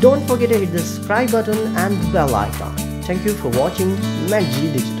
Don't forget to hit the subscribe button and bell icon. Thank you for watching MacG Digital.